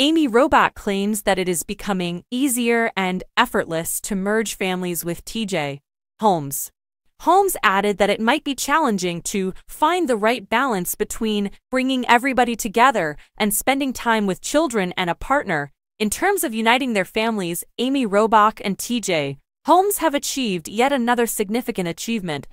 Amy Robach claims that it is becoming easier and effortless to merge families with TJ Holmes. Holmes added that it might be challenging to find the right balance between bringing everybody together and spending time with children and a partner. In terms of uniting their families, Amy Robach and TJ Holmes have achieved yet another significant achievement.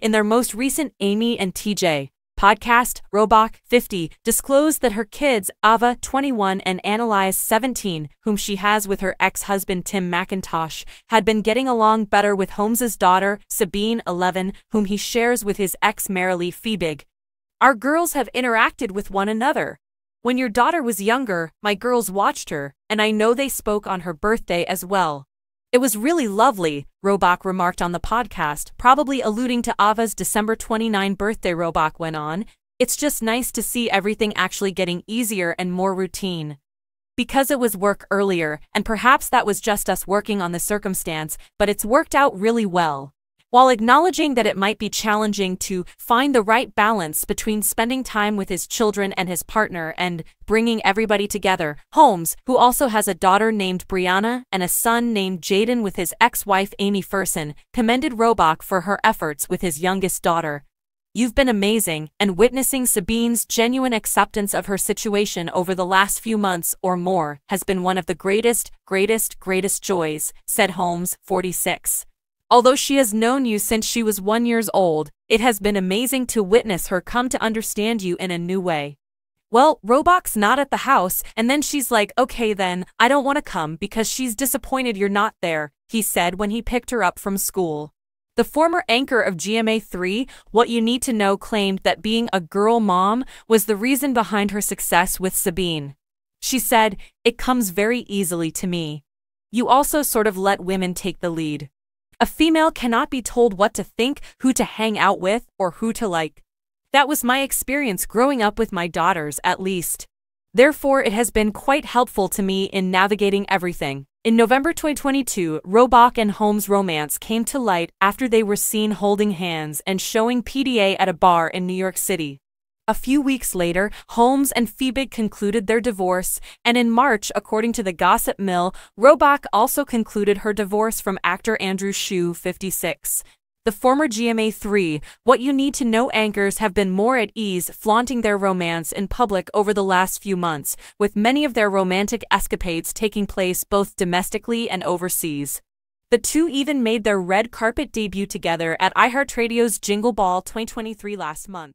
In their most recent Amy and TJ podcast, Robach 50 disclosed that her kids, Ava 21 and Annalise 17, whom she has with her ex-husband Tim McIntosh, had been getting along better with Holmes's daughter, Sabine 11, whom he shares with his ex Marilee Fiebig. Our girls have interacted with one another. When your daughter was younger, my girls watched her, and I know they spoke on her birthday as well. It was really lovely, Robach remarked on the podcast, probably alluding to Ava's December 29 birthday. Robach went on, It's just nice to see everything actually getting easier and more routine. Because it was work earlier, and perhaps that was just us working on the circumstance, but it's worked out really well. While acknowledging that it might be challenging to find the right balance between spending time with his children and his partner and bringing everybody together, Holmes, who also has a daughter named Brianna and a son named Jaden with his ex-wife Amy Ferson, commended Robach for her efforts with his youngest daughter. You've been amazing, and witnessing Sabine's genuine acceptance of her situation over the last few months or more has been one of the greatest, greatest, greatest joys, said Holmes, 46. Although she has known you since she was one years old, it has been amazing to witness her come to understand you in a new way. Well, Robach's not at the house, and then she's like, okay then, I don't want to come because she's disappointed you're not there, he said when he picked her up from school. The former anchor of GMA3, What You Need to Know claimed that being a girl mom was the reason behind her success with Sabine. She said, It comes very easily to me. You also sort of let women take the lead. A female cannot be told what to think, who to hang out with, or who to like. That was my experience growing up with my daughters, at least. Therefore, it has been quite helpful to me in navigating everything. In November 2022, Robach and Holmes' romance came to light after they were seen holding hands and showing PDA at a bar in New York City. A few weeks later, Holmes and Fiebig concluded their divorce, and in March, according to the Gossip Mill, Robach also concluded her divorce from actor Andrew Shue, 56. The former GMA3, What You Need to Know anchors have been more at ease flaunting their romance in public over the last few months, with many of their romantic escapades taking place both domestically and overseas. The two even made their red carpet debut together at iHeartRadio's Jingle Ball 2023 last month.